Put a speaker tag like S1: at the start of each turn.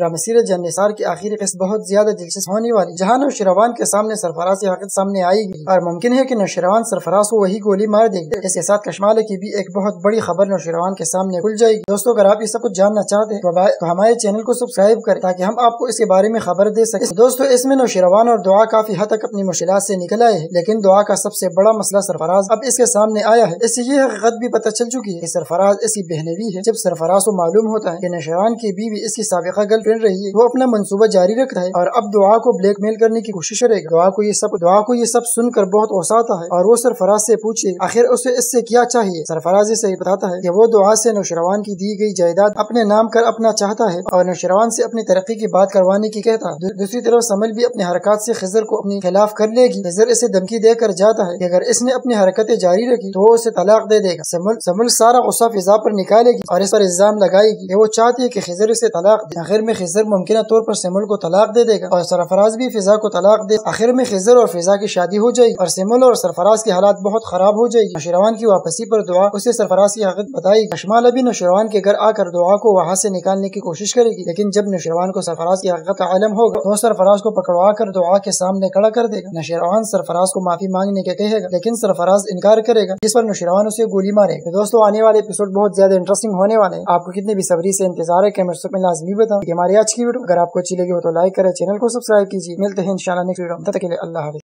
S1: رامسیر جن نثار کی آخری قسط بہت زیادہ دلچسپ ہونے والی۔ جہاں نوشروان کے سامنے سرفراز حقیقت سامنے آئی گی، اور ممکن ہے کہ نوشروان سرفراز کو وہی گولی مار دے۔ گی اس کے ساتھ کشمال کی بھی ایک بہت بڑی خبر نوشروان کے سامنے کھل جائے گی۔ دوستو، اگر آپ یہ سب کچھ جاننا چاہتے ہیں، تو ہمارے چینل کو سبسکرائب کریں تاکہ ہم آپ کو اس کے بارے میں خبر دے سکیں۔ دوستو، اس میں نوشروان اور دعا کافی حد تک اپنی مشکلات سے نکل آئے ہیں، لیکن دعا کا سب سے بڑا مسئلہ سرفراز اب اس کے سامنے آیا ہے۔ اس سے یہ حقیقت بھی پتہ چل چکی ہے کہ سرفراز اس کی بہنوی ہے۔ جب سرفراز کو معلوم ہوتا ہے کہ نوشروان کی بیوی اس کی سابقہ گل گرل فرینڈ رہی ہے۔ وہ اپنا منصوبہ جاری رکھتا ہے اور اب دعا کو بلیک میل کرنے کی کوشش کرے گا۔ دعا کو یہ سب دعا کو یہ سب سن کر بہت اوساتا ہے اور وہ سرفراز سے پوچھے، آخر اسے اس سے کیا چاہیے؟ سرفراز سے بتاتا ہے کہ وہ دعا سے نوشروان کی دی گئی جائیداد اپنے نام کر اپنا چاہتا ہے اور نوشروان سے اپنی ترقی کی بات کروانے کی کہتا ہے۔ دوسری طرف سمل بھی اپنے حرکات سے خزر کو اپنی خلاف کر لے گی۔ خزر اسے دھمکی دے کر جاتا ہے کہ اگر اس نے اپنی حرکتیں جاری رکھی تو وہ اسے طلاق دے دے گا۔ سمل سمل سارا غصہ فضا پر نکالے گی اور اس پر الزام لگائے گی کہ وہ چاہتی ہے کہ خزر اسے طلاق دے۔ آخر میں خزر ممکنہ طور پر سمل کو طلاق دے دے گا اور سرفراز بھی فضا کو طلاق دے آخر میں خزر اور فضا کی شادی ہو جائے اور سمل اور سرفراز کے حالات بہت خراب ہو جائے گی۔ نوشروان کی واپسی پر دعا، اسے سرفراز کی حقیقت بتائی گی۔ اشمال ابھی نوشروان کے گھر آ کر دعا کو وہاں سے نکالنے کی کوشش کرے گی، لیکن جب نوشروان کو سرفراز کی حقیقت کا علم ہوگا، تو سرفراز کو پکڑوا کر دعا کے سامنے کھڑا کر دے گا۔ نوشروان سرفراز کو معافی مانگنے کے کہے گا، لیکن سرفراز انکار کرے گا۔ جس پر نوشروان اسے گولی مارے گا۔ دوستو، آنے والے ایپیسوڈ بہت زیادہ انٹرسٹنگ ہونے والے ہیں۔ آپ کو کتنے بھی صبری سے انتظار ہے کہ میں لازمی بتاؤں۔ ہماری آج کی ویڈیو. اگر آپ کو اچھی لگی ہو تو لائک کریں، چینل کو سبسکرائب کیجیے. ملتے ہیں انشاءاللہ نیکسٹ ویڈیو تک کے لیے اللہ حافظ.